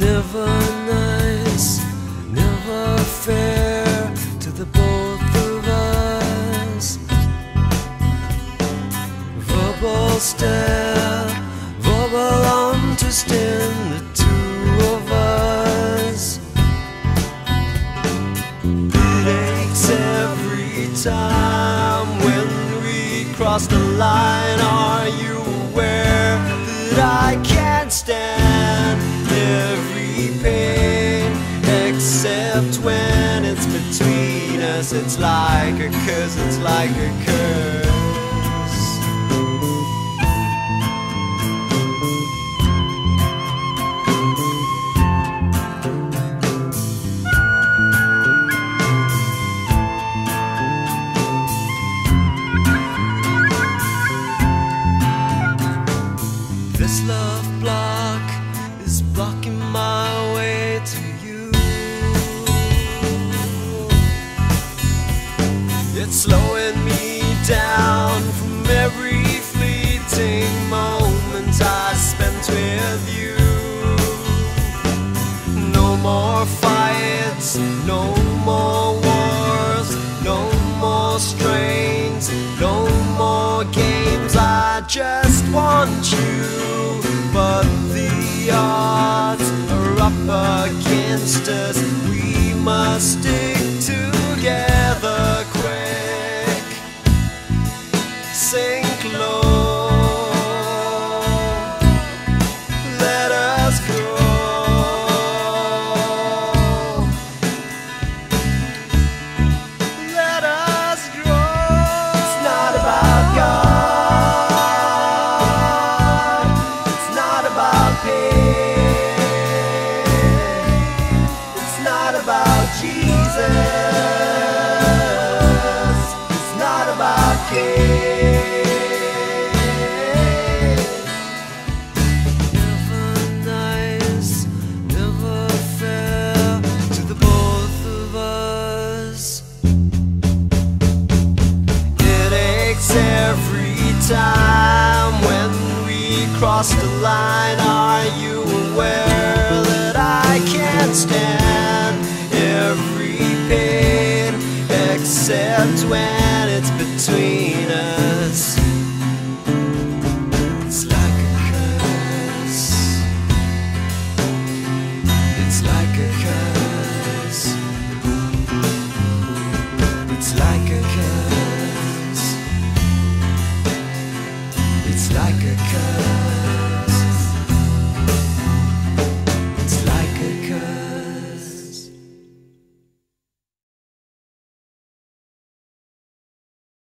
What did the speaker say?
never nice, never fair to the both of us. Verbal verbal the two of us. It aches every time when we cross the line. Are you? Except when it's between us? It's like a curse, it's like a curse. Slowing me down from every fleeting moment I spent with you. No more fights, no more wars, no more strains, no more games. I just want you, but the odds are up against us. We must stick together. Sink every time when we cross the line. Are you aware that I can't stand every pain except when it's between like a curse.